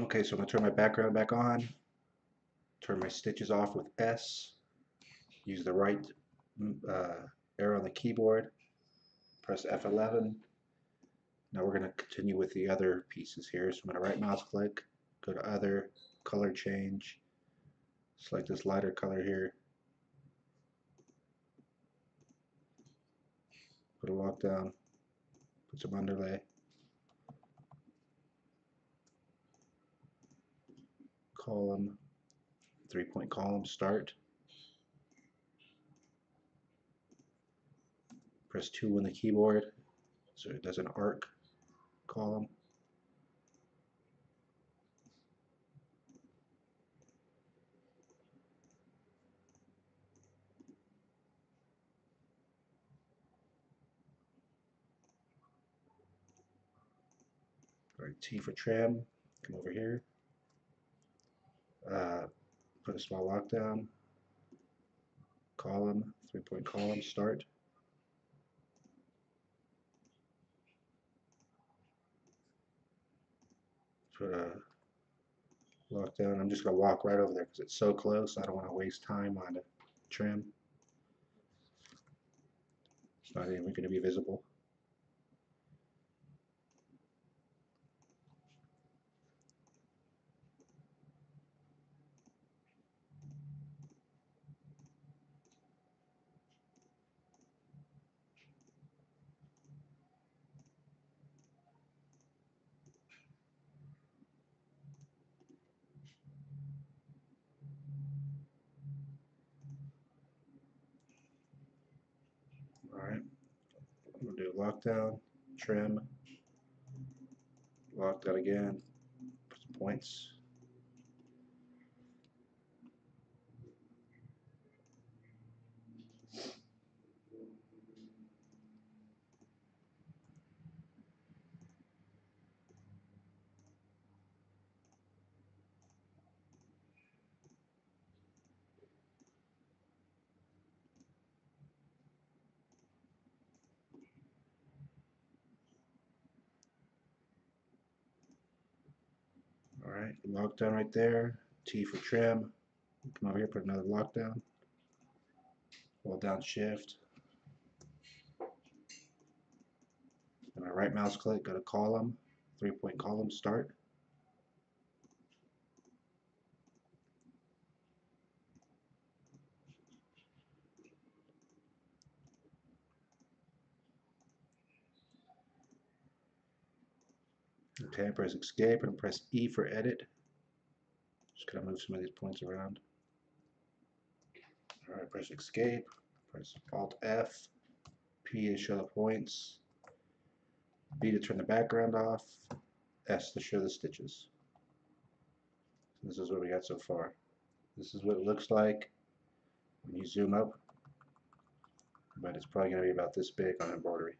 Okay, so I'm going to turn my background back on, turn my stitches off with S, use the right mm, uh, arrow on the keyboard, press F11. Now we're going to continue with the other pieces here. So I'm going to right mouse click, go to other, color change, select this lighter color here, put a lockdown, put some underlay, column, three point column, start. Press 2 on the keyboard so it does an arc column. All right, T for trim, come over here. Put a small lockdown, column, three point column, start. Put a lockdown. I'm just going to walk right over there because it's so close. I don't want to waste time on the trim. It's not even going to be visible. Alright, we'll do lockdown, trim, lockdown again, put some points. Alright, lockdown right there, T for trim, come over here, put another lockdown, hold down shift, and my right mouse click, go to column, three point column, start. Okay, press escape and press E for edit. Just gonna move some of these points around. Alright, press escape, press Alt F, P to show the points, B to turn the background off, S to show the stitches. This is what we got so far. This is what it looks like when you zoom up, but it's probably going to be about this big on embroidery.